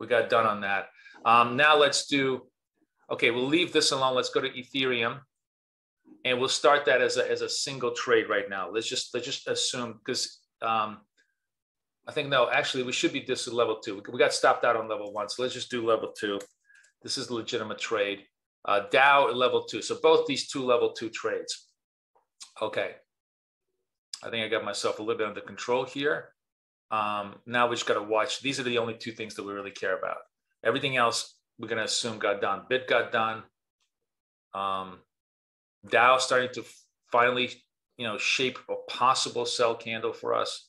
we got done on that. Um, now let's do, okay, we'll leave this alone. Let's go to Ethereum and we'll start that as a, as a single trade right now. Let's just, let's just assume because um, I think, no, actually we should be this at level two. We got stopped out on level one. So let's just do level two. This is a legitimate trade. Uh, Dow at level two. So both these two level two trades. Okay. I think I got myself a little bit under control here. Um, now we just got to watch. These are the only two things that we really care about. Everything else we're going to assume got done. Bit got done. Um, Dow starting to finally, you know, shape a possible sell candle for us.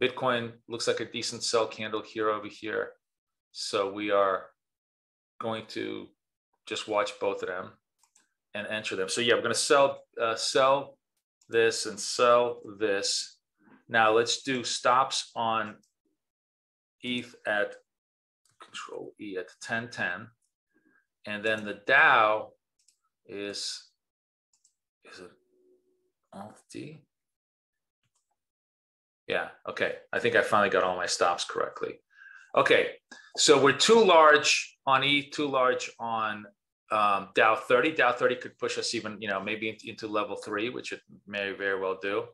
Bitcoin looks like a decent sell candle here over here. So we are going to just watch both of them and enter them. So yeah, we're going to sell uh, sell this and sell this. Now let's do stops on ETH at control E at 1010. And then the Dow is, is it Alt D? Yeah, okay. I think I finally got all my stops correctly. Okay, so we're too large on E, too large on um, Dow 30. Dow 30 could push us even, you know, maybe into, into level three, which it may very well do,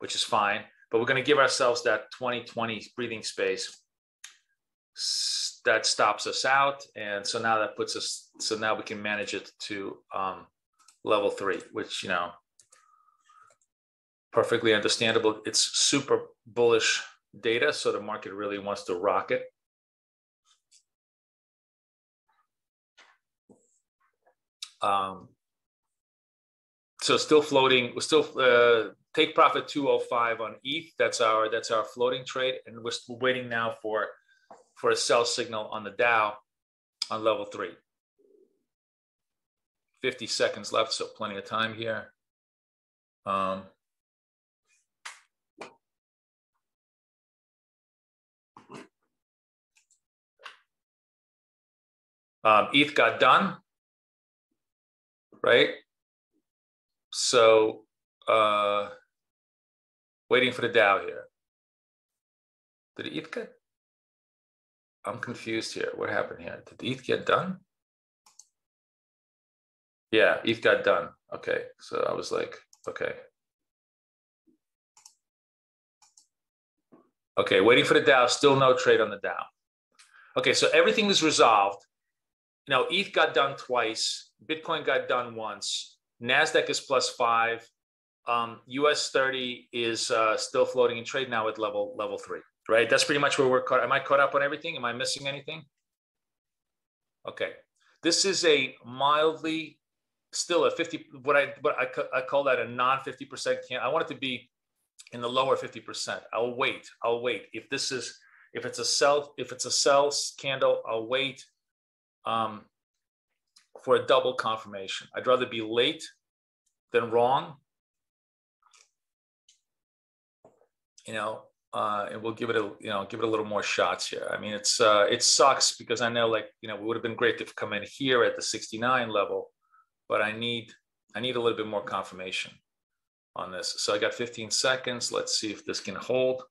which is fine. But we're going to give ourselves that 2020 breathing space that stops us out. And so now that puts us, so now we can manage it to um, level three, which, you know, perfectly understandable. It's super bullish data. So the market really wants to rock it. Um, so still floating, we're still uh, take profit 205 on ETH. That's our that's our floating trade, and we're still waiting now for for a sell signal on the Dow on level three. 50 seconds left, so plenty of time here. Um, um, ETH got done right? So uh, waiting for the Dow here. Did the ETH get? I'm confused here. What happened here? Did the ETH get done? Yeah, ETH got done. Okay, so I was like, okay. Okay, waiting for the Dow, still no trade on the Dow. Okay, so everything is resolved. Know, ETH got done twice. Bitcoin got done once. Nasdaq is plus five. Um, US 30 is uh, still floating in trade now at level level three. Right. That's pretty much where we're caught. Am I caught up on everything? Am I missing anything? Okay. This is a mildly still a 50 what I what I, I call that a non 50% can I want it to be in the lower 50%. I'll wait. I'll wait. If this is if it's a sell if it's a sell candle, I'll wait. Um, for a double confirmation. I'd rather be late than wrong. You know, uh, and we'll give it a you know give it a little more shots here. I mean, it's uh, it sucks because I know like you know it would have been great to come in here at the 69 level, but I need I need a little bit more confirmation on this. So I got 15 seconds. Let's see if this can hold.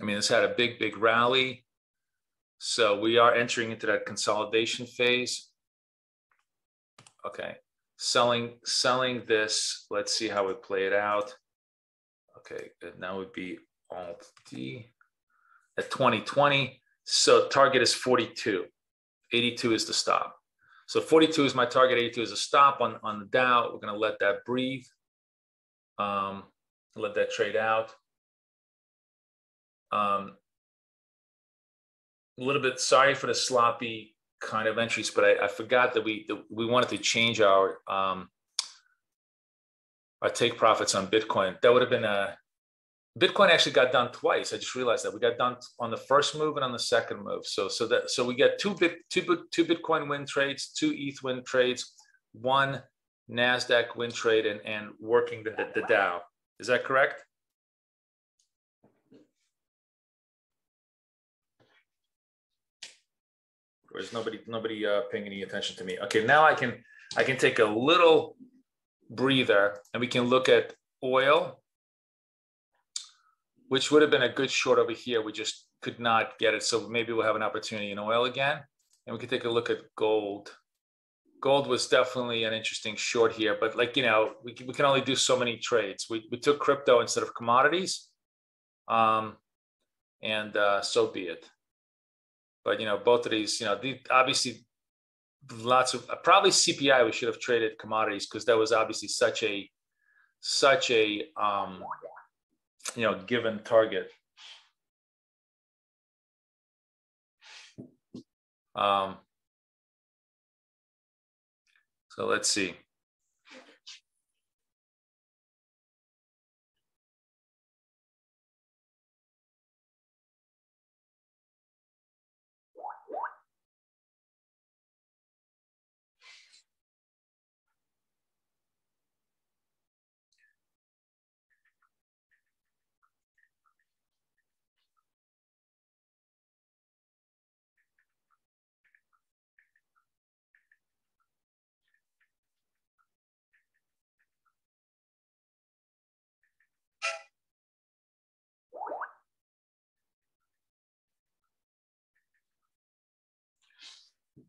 I mean, this had a big, big rally. So we are entering into that consolidation phase. Okay, selling selling this. Let's see how we play it out. Okay, now would be Alt D at 2020. So target is 42. 82 is the stop. So 42 is my target. 82 is a stop on on the Dow. We're going to let that breathe. Um, let that trade out. Um, a little bit sorry for the sloppy kind of entries, but I, I forgot that we that we wanted to change our um, our take profits on Bitcoin. That would have been a Bitcoin actually got done twice. I just realized that we got done on the first move and on the second move. So so that so we get two bit two two Bitcoin win trades, two ETH win trades, one Nasdaq win trade, and and working the, the, the Dow. Is that correct? There's nobody nobody uh, paying any attention to me. Okay, now I can I can take a little breather and we can look at oil. which would have been a good short over here. We just could not get it. So maybe we'll have an opportunity in oil again. And we can take a look at gold. Gold was definitely an interesting short here, but like, you know, we, we can only do so many trades. We, we took crypto instead of commodities. Um, and uh, so be it. But, you know, both of these, you know, the, obviously lots of, probably CPI, we should have traded commodities because that was obviously such a, such a, um, you know, given target. Um, so let's see.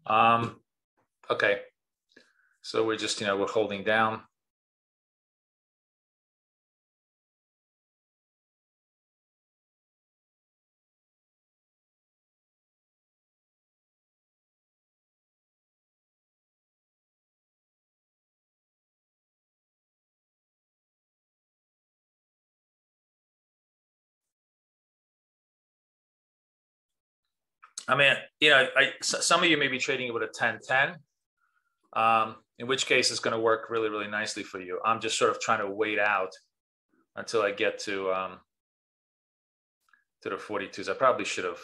Um, okay. So we're just, you know, we're holding down. I mean, you know, I, some of you may be trading it with a 10 10, um, in which case it's going to work really, really nicely for you. I'm just sort of trying to wait out until I get to um, to the 42s. I probably should have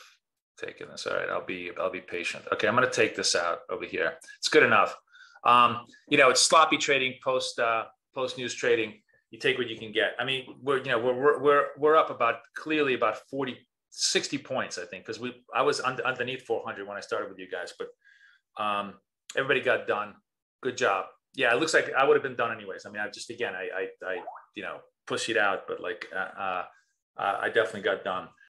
taken this. All right, I'll be I'll be patient. Okay, I'm going to take this out over here. It's good enough. Um, you know, it's sloppy trading post uh, post news trading. You take what you can get. I mean, we're you know we're we're we're up about clearly about 40 60 points, I think, because we I was under, underneath 400 when I started with you guys, but um, everybody got done. Good job. Yeah, it looks like I would have been done anyways. I mean, I just again, I I, I you know push it out, but like uh, uh, I definitely got done.